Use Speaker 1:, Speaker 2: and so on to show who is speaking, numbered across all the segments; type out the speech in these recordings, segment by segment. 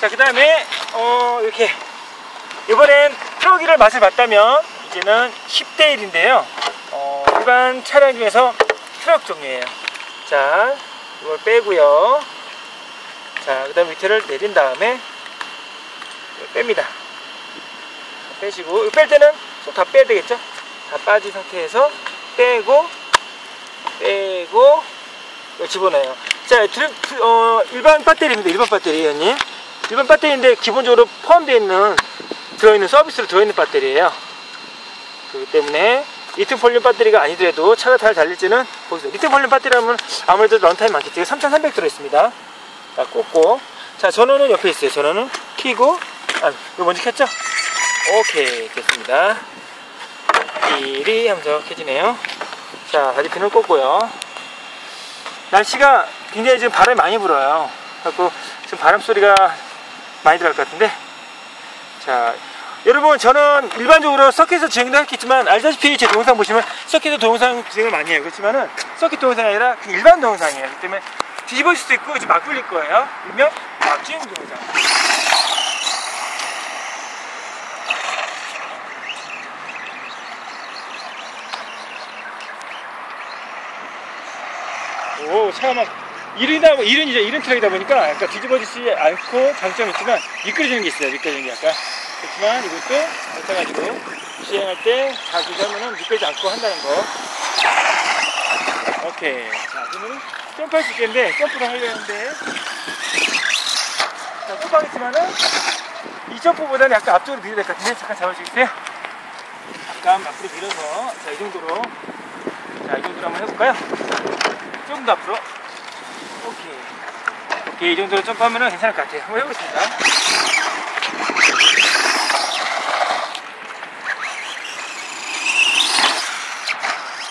Speaker 1: 자, 그 다음에, 어, 이렇게. 이번엔 트럭기를 맛을 봤다면, 이제는 10대 1인데요. 어, 일반 차량 중에서 트럭 종류예요. 자, 이걸 빼고요. 자, 그 다음 밑에를 내린 다음에, 뺍니다. 빼시고, 이거 뺄 때는 손다 빼야 되겠죠? 다 빠진 상태에서 빼고, 빼고, 집어넣어요. 자, 드립, 어, 일반 배터리입니다. 일반 배터리, 형님. 일반 배터리인데 기본적으로 포함되어 있는, 들어있는 서비스로 들어있는 배터리예요. 그렇기 때문에 리튬 폴리머 배터리가 아니더라도 차가 잘 달릴지는 보세요. 리튬 폴리머 배터리라면 아무래도 runtime 많겠죠. 3300 들어있습니다. 자, 꽂고. 자, 전원은 옆에 있어요. 전원은 키고, 아, 이거 먼저 켰죠? 오케이, 됐습니다. 1이 하면서 켜지네요. 자, 바디핀을 꽂고요. 날씨가 굉장히 지금 바람이 많이 불어요. 그래갖고 지금 바람 소리가 많이 들어갈 것 같은데. 자, 여러분 저는 일반적으로 서킷에서 진행도 했겠지만 알다시피 제 동영상 보시면 서킷에서 동영상 진행을 많이 해요. 그렇지만은 서킷 동영상이 아니라 일반 동영상이에요. 그렇기 때문에 뒤집어질 수도 있고 이제 막 굴릴 거예요. 일명 막주행 동영상. 오, 차가 막 이른이다, 이른이죠. 이른 트랙이다 보니까 약간 뒤집어지지 않고 장점이 있지만 미끄러지는 게 있어요. 미끄러지는 게 약간. 그렇지만 이것도 마찬가지고 시행할 때 자기 하면은 미끄러지 않고 한다는 거. 오케이. 자, 그러면 점프할 수 있겠는데 점프를 하려는데 자, 점프하겠지만은 이 점프보다는 약간 앞쪽으로 밀어야 될 것 같은데 잠깐 잡아주세요. 잠깐 앞으로 밀어서 자, 이 정도로 자, 이 정도로 한번 해볼까요? 조금 더 앞으로. 오케이. 오케이, 이 정도로 점프하면 괜찮을 것 같아요. 한번 해보겠습니다.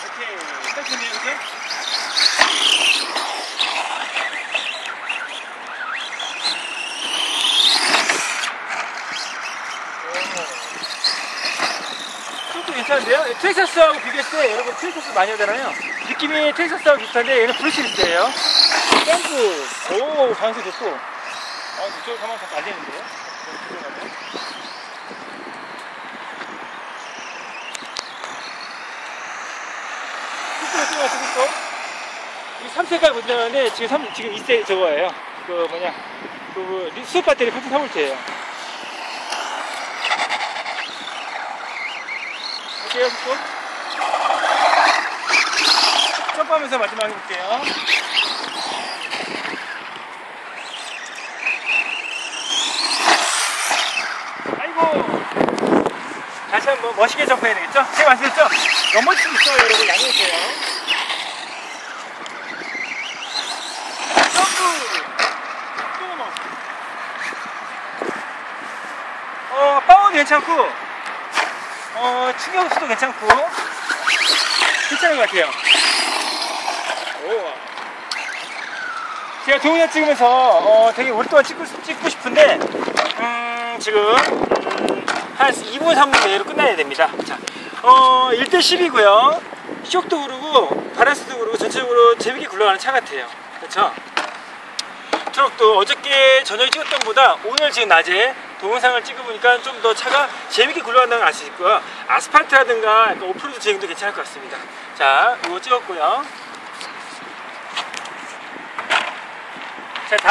Speaker 1: 오케이. 천천히 해보세요. 속도 괜찮은데요? 텍사스하고 비교했을 때 여러분 텍사스 많이 하잖아요. 느낌이 텍사스하고 비슷한데 얘는 브루시리스예요. 점프. 오, 방수 좋고. 아, 이쪽으로 가면 잘안 되는데요? 이쪽으로 가면. 속도가 뛰어가지고 또. 이 3세까지 못 나가는데 지금 3, 지금 2세 저거예요. 그 뭐냐. 그 수업 배터리 83볼트예요. 할게요, 속도. 점프하면서 마지막 해볼게요. 아이고. 다시 한번 멋있게 점프해야 되겠죠? 제가 말씀드렸죠? 넘어질 수 있어요, 여러분. 양해해주세요. 점프! 또 넘어. 어, 파워도 괜찮고, 어, 충격 수도 괜찮고, 괜찮은 것 같아요. 오. 제가 동영상 찍으면서 어, 되게 오랫동안 찍고, 찍고 싶은데 음, 지금 음, 한 2분 3분 내로 끝나야 됩니다. 자, 어, 1대 10이고요. 쇼크도 그르고 바라스도 그르고 전체적으로 재밌게 굴러가는 차 같아요. 그렇죠? 트럭도 어저께 저녁에 찍었던 것보다 오늘 지금 낮에 동영상을 찍어보니까 좀 더 차가 재밌게 굴러간다는 걸알수 있고요. 아스팔트라든가 오프로드 주행도 괜찮을 것 같습니다. 자, 이거 찍었고요. 자, 다음